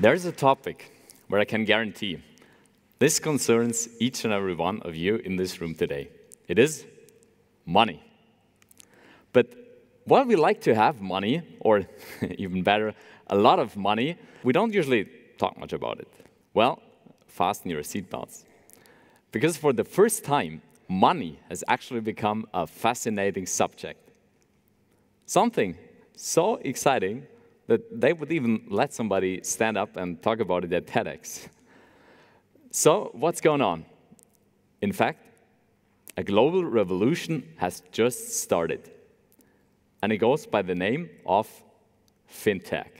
There's a topic where I can guarantee this concerns each and every one of you in this room today. It is money. But while we like to have money, or even better, a lot of money, we don't usually talk much about it. Well, fasten your seatbelts. Because for the first time, money has actually become a fascinating subject. Something so exciting that they would even let somebody stand up and talk about it at TEDx. So, what's going on? In fact, a global revolution has just started, and it goes by the name of fintech.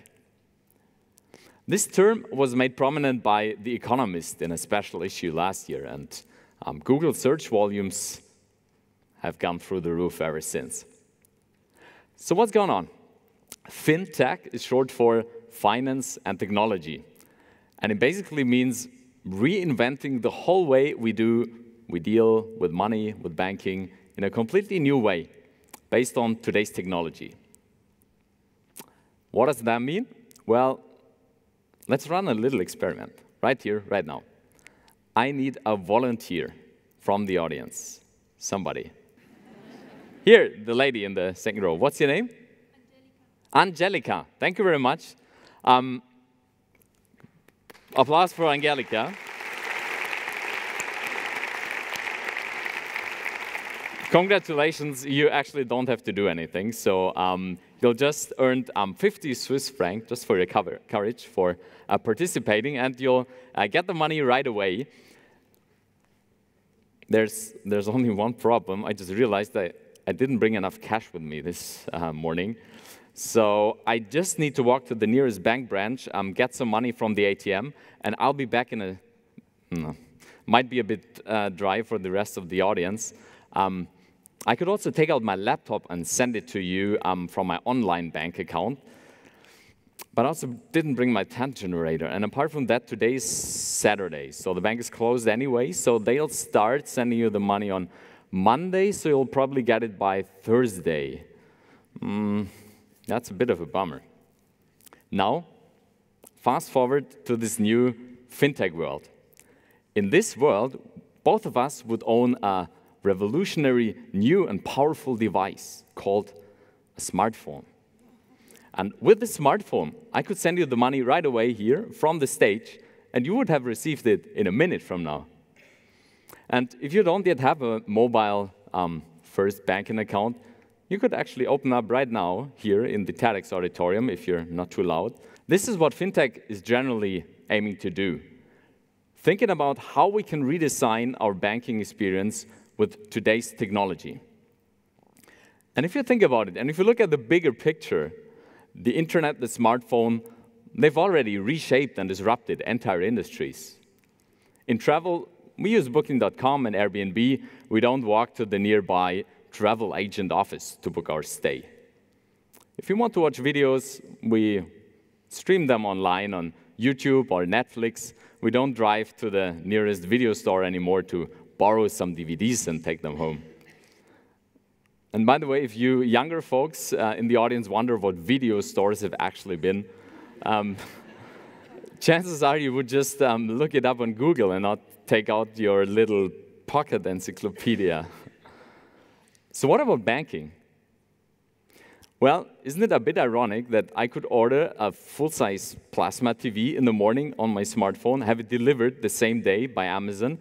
This term was made prominent by The Economist in a special issue last year, and um, Google search volumes have gone through the roof ever since. So, what's going on? FinTech is short for finance and technology. And it basically means reinventing the whole way we do, we deal with money, with banking, in a completely new way, based on today's technology. What does that mean? Well, let's run a little experiment right here, right now. I need a volunteer from the audience. Somebody. Here, the lady in the second row. What's your name? Angelica. Thank you very much. Um, applause for Angelica. Congratulations, you actually don't have to do anything. So um, you'll just earn um, 50 Swiss franc just for your cover, courage for uh, participating, and you'll uh, get the money right away. There's, there's only one problem. I just realized that I didn't bring enough cash with me this uh, morning. So I just need to walk to the nearest bank branch, um, get some money from the ATM, and I'll be back in a. No, might be a bit uh, dry for the rest of the audience. Um, I could also take out my laptop and send it to you um, from my online bank account. But I also didn't bring my TAN generator. And apart from that, today is Saturday. So the bank is closed anyway. So they'll start sending you the money on Monday. So you'll probably get it by Thursday. Mm, that's a bit of a bummer. Now, fast forward to this new fintech world. In this world, both of us would own a revolutionary, new, and powerful device called a smartphone. And with the smartphone, I could send you the money right away here from the stage, and you would have received it in a minute from now. And if you don't yet have a mobile um, first banking account, you could actually open up right now here in the TEDx auditorium if you're not too loud. This is what fintech is generally aiming to do. Thinking about how we can redesign our banking experience with today's technology. And if you think about it, and if you look at the bigger picture, the internet, the smartphone, they've already reshaped and disrupted entire industries. In travel, we use Booking.com and Airbnb. We don't walk to the nearby travel agent office to book our stay. If you want to watch videos, we stream them online on YouTube or Netflix. We don't drive to the nearest video store anymore to borrow some DVDs and take them home. And by the way, if you younger folks uh, in the audience wonder what video stores have actually been, um, chances are you would just um, look it up on Google and not take out your little pocket encyclopedia. So, what about banking? Well, isn't it a bit ironic that I could order a full size plasma TV in the morning on my smartphone, have it delivered the same day by Amazon,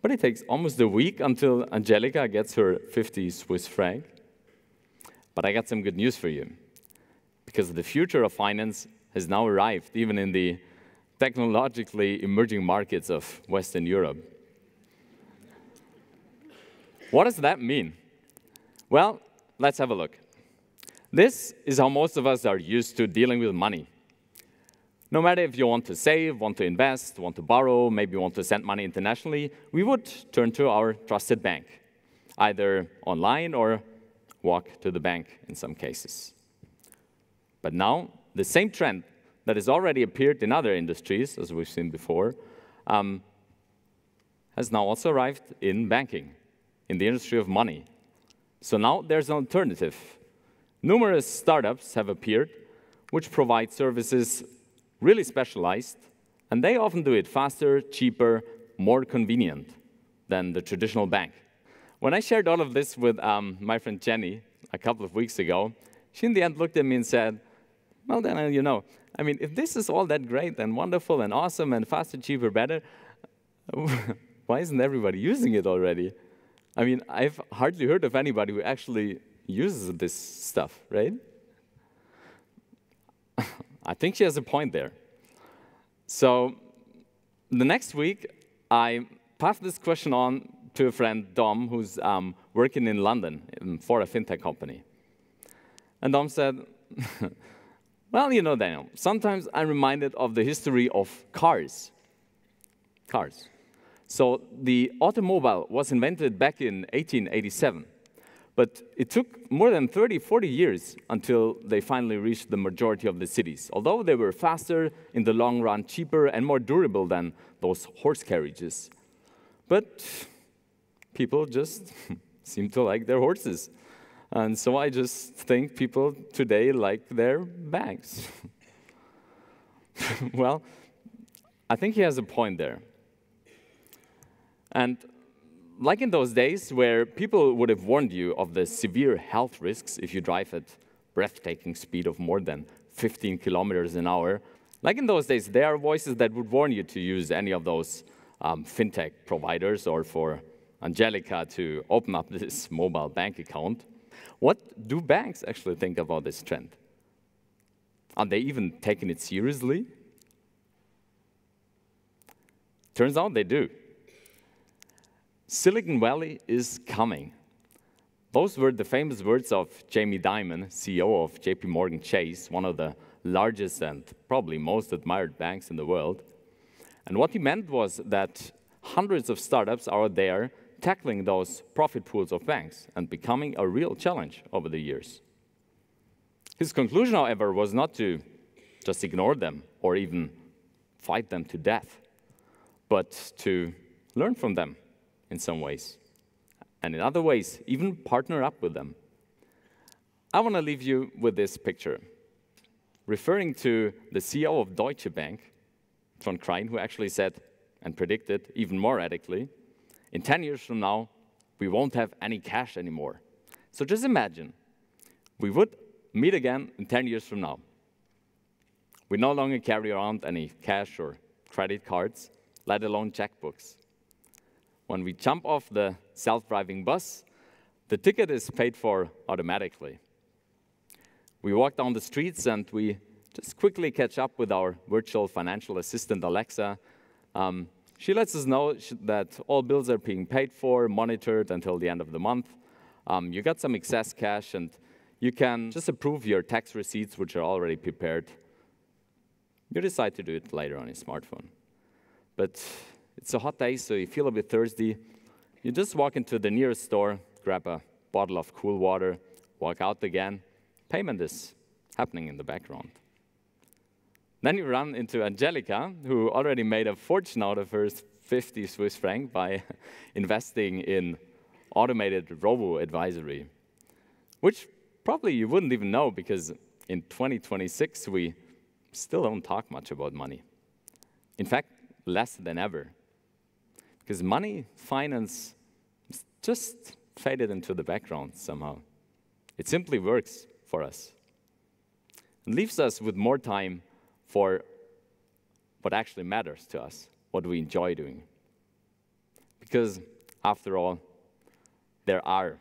but it takes almost a week until Angelica gets her 50 Swiss franc? But I got some good news for you. Because the future of finance has now arrived, even in the technologically emerging markets of Western Europe. What does that mean? Well, let's have a look. This is how most of us are used to dealing with money. No matter if you want to save, want to invest, want to borrow, maybe want to send money internationally, we would turn to our trusted bank, either online or walk to the bank in some cases. But now, the same trend that has already appeared in other industries, as we've seen before, um, has now also arrived in banking, in the industry of money. So now there's an alternative. Numerous startups have appeared which provide services really specialized, and they often do it faster, cheaper, more convenient than the traditional bank. When I shared all of this with um, my friend Jenny a couple of weeks ago, she in the end looked at me and said, Well, then, you know, I mean, if this is all that great and wonderful and awesome and faster, cheaper, better, why isn't everybody using it already? I mean, I've hardly heard of anybody who actually uses this stuff, right? I think she has a point there. So the next week, I passed this question on to a friend, Dom, who's um, working in London for a fintech company. And Dom said, Well, you know, Daniel, sometimes I'm reminded of the history of cars. Cars. So the automobile was invented back in 1887. But it took more than 30, 40 years until they finally reached the majority of the cities. Although they were faster, in the long run, cheaper, and more durable than those horse carriages. But people just seem to like their horses. And so I just think people today like their bags. well, I think he has a point there. And like in those days where people would have warned you of the severe health risks if you drive at breathtaking speed of more than 15 kilometers an hour, like in those days, there are voices that would warn you to use any of those um, fintech providers or for Angelica to open up this mobile bank account. What do banks actually think about this trend? Are they even taking it seriously? Turns out they do. Silicon Valley is coming. Those were the famous words of Jamie Dimon, CEO of JP Morgan Chase, one of the largest and probably most admired banks in the world. And what he meant was that hundreds of startups are there tackling those profit pools of banks and becoming a real challenge over the years. His conclusion, however, was not to just ignore them or even fight them to death, but to learn from them in some ways, and in other ways, even partner up with them. I want to leave you with this picture, referring to the CEO of Deutsche Bank, John Cryan, who actually said and predicted, even more radically, in 10 years from now, we won't have any cash anymore. So just imagine, we would meet again in 10 years from now. We no longer carry around any cash or credit cards, let alone checkbooks. When we jump off the self-driving bus, the ticket is paid for automatically. We walk down the streets and we just quickly catch up with our virtual financial assistant, Alexa. Um, she lets us know that all bills are being paid for, monitored until the end of the month. Um, you got some excess cash and you can just approve your tax receipts, which are already prepared. You decide to do it later on your smartphone. But it's a hot day, so you feel a bit thirsty. You just walk into the nearest store, grab a bottle of cool water, walk out again. Payment is happening in the background. Then you run into Angelica, who already made a fortune out of her 50 Swiss franc by investing in automated robo advisory, which probably you wouldn't even know because in 2026 we still don't talk much about money. In fact, less than ever. Because money, finance, just faded into the background somehow. It simply works for us. It leaves us with more time for what actually matters to us, what we enjoy doing. Because, after all, there are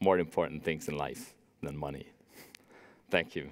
more important things in life than money. Thank you.